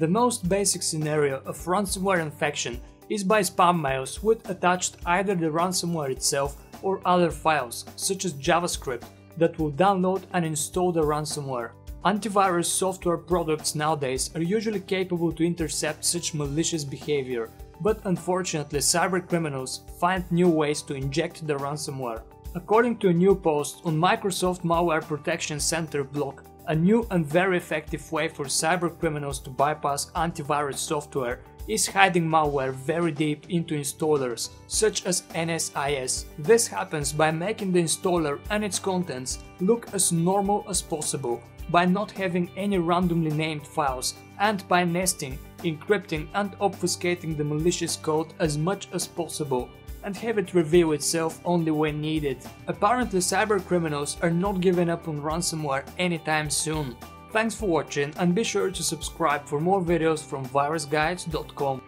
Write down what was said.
The most basic scenario of ransomware infection is by spam mails with attached either the ransomware itself or other files, such as JavaScript, that will download and install the ransomware. Antivirus software products nowadays are usually capable to intercept such malicious behavior, but unfortunately cybercriminals find new ways to inject the ransomware. According to a new post on Microsoft Malware Protection Center blog, a new and very effective way for cybercriminals to bypass antivirus software is hiding malware very deep into installers, such as NSIS. This happens by making the installer and its contents look as normal as possible, by not having any randomly named files, and by nesting, encrypting and obfuscating the malicious code as much as possible and have it reveal itself only when needed. Apparently cybercriminals are not giving up on ransomware anytime soon. Thanks for watching and be sure to subscribe for more videos from virusguides.com.